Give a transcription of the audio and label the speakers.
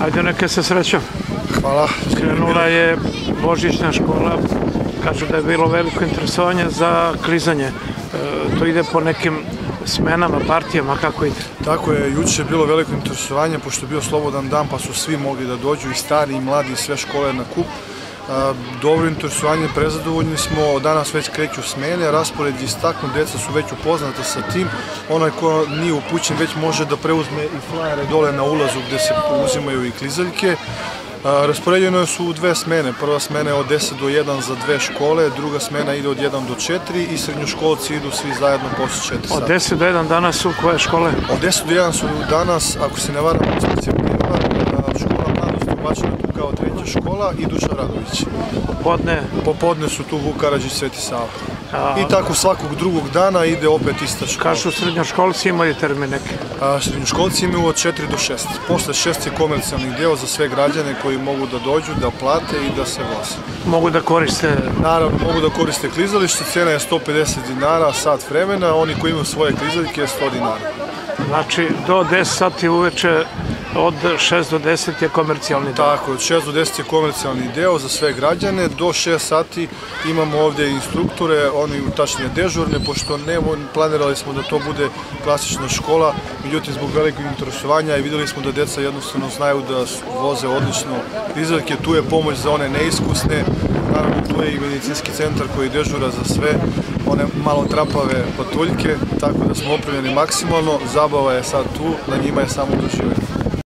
Speaker 1: Ajde neke se srećem.
Speaker 2: Hvala.
Speaker 1: Krenula je Božićna škola, kažu da je bilo veliko interesovanje za klizanje. E, to ide po nekim smenama, partijama, kako ide?
Speaker 2: Tako je, juče je bilo veliko interesovanje, pošto je bio slobodan dan, pa su svi mogli da dođu, i stari, i mladi, i sve škole na kup. Dobro interesovanje, prezadovoljni smo, danas već kreću smene, raspored je istaknu, deca su već upoznata sa tim, onaj ko nije upućen već može da preuzme i flajere dole na ulazu gde se uzimaju i klizaljke. Raspoređeno su u dve smene. Prva smena je od 10 do 1 za dve škole, druga smena ide od 1 do 4 i srednjoškolci idu svi zajedno posle 4
Speaker 1: Od
Speaker 2: sata.
Speaker 1: 10 do 1 danas su koje škole?
Speaker 2: Od 10 do 1 su danas, ako se ne varam, škola ubačena tu kao treća škola i Dušan Radović.
Speaker 1: Podne,
Speaker 2: Popodne su tu Vuk Karadžić, Sveti Sava.
Speaker 1: A-
Speaker 2: I tako svakog drugog dana ide opet ista škola.
Speaker 1: kažu srednjoškolci imaju termin neki.
Speaker 2: A, srednjoškolci imaju od 4 do 6. Posle 6 je komercijalni deo za sve građane koji mogu da dođu, da plate i da se voze.
Speaker 1: Mogu da koriste
Speaker 2: Naravno, mogu da koriste klizalište, cena je 150 dinara sat vremena, oni koji imaju svoje klizaljke je 100 dinara.
Speaker 1: Znači, do 10 sati uveče, od 6 do 10 je komercijalni dan.
Speaker 2: Tako, od 6 do 10 je komercijalni deo za sve građane, do 6 sati imamo ovde instruktore, oni tačnije dežurne, pošto ne, planirali smo da to bude klasična škola, međutim zbog velikog interesovanja i videli smo da deca jednostavno znaju da voze odlično izvedke, tu je pomoć za one neiskusne, naravno tu je i medicinski centar koji dežura za sve, one malo trapave patuljke, tako da smo opremljeni maksimalno, zabava je sad tu, na njima je samo doživljeno.